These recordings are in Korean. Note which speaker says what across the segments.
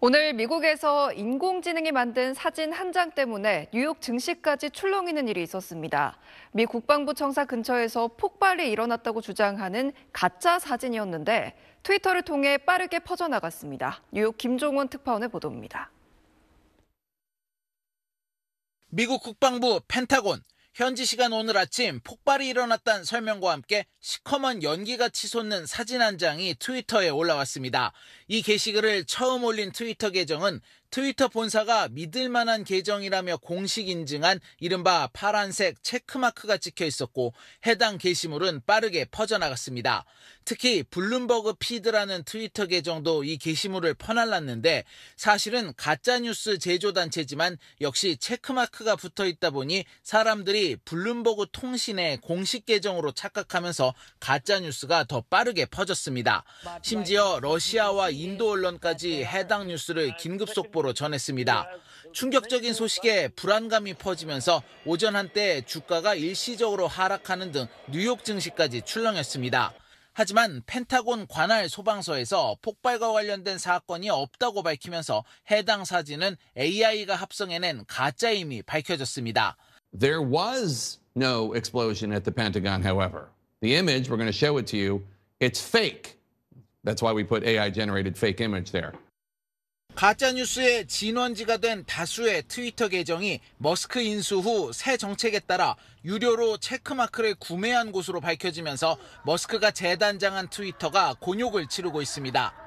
Speaker 1: 오늘 미국에서 인공지능이 만든 사진 한 장 때문에 뉴욕 증시까지 출렁이는 일이 있었습니다. 미 국방부 청사 근처에서 폭발이 일어났다고 주장하는 가짜 사진이었는데 트위터를 통해 빠르게 퍼져나갔습니다. 뉴욕 김종원 특파원의 보도입니다.
Speaker 2: 미국 국방부 펜타곤 현지 시간 오늘 아침 폭발이 일어났다는 설명과 함께 시커먼 연기가 치솟는 사진 한 장이 트위터에 올라왔습니다. 이 게시글을 처음 올린 트위터 계정은 트위터 본사가 믿을 만한 계정이라며 공식 인증한 이른바 파란색 체크마크가 찍혀 있었고 해당 게시물은 빠르게 퍼져나갔습니다. 특히 블룸버그 피드라는 트위터 계정도 이 게시물을 퍼날랐는데 사실은 가짜뉴스 제조단체지만 역시 체크마크가 붙어 있다 보니 사람들이 블룸버그 통신의 공식 계정으로 착각하면서 가짜뉴스가 더 빠르게 퍼졌습니다. 심지어 러시아와 인도 언론까지 해당 뉴스를 긴급 속보 로 전했습니다. 충격적인 소식에 불안감이 퍼지면서 오전 한때 주가가 일시적으로 하락하는 등 뉴욕 증시까지 출렁였습니다. 하지만 펜타곤 관할 소방서에서 폭발과 관련된 사건이 없다고 밝히면서 해당 사진은 AI가 합성해낸 가짜임이 밝혀졌습니다.
Speaker 3: There was no explosion at the Pentagon, however. The image, we're going to show it to you, it's fake. That's why we put AI generated fake image there.
Speaker 2: 가짜뉴스의 진원지가 된 다수의 트위터 계정이 머스크 인수 후 새 정책에 따라 유료로 체크마크를 구매한 곳으로 밝혀지면서 머스크가 재단장한 트위터가 곤욕을 치르고 있습니다.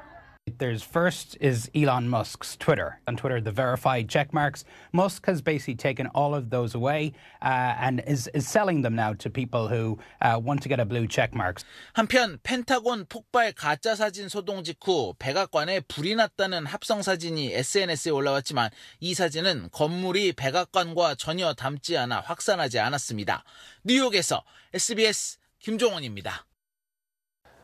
Speaker 4: There's first is Elon Musk's Twitter. On Twitter, the verified check marks. Musk has basically taken all of those away uh, and is, is selling them now to people who uh, want to get a blue check mark.
Speaker 2: 한편 펜타곤 폭발 가짜 사진 소동 직후 백악관에 불이 났다는 합성 사진이 SNS에 올라왔지만 이 사진은 건물이 백악관과 전혀 닮지 않아 확산하지 않았습니다. 뉴욕에서 SBS 김종원입니다.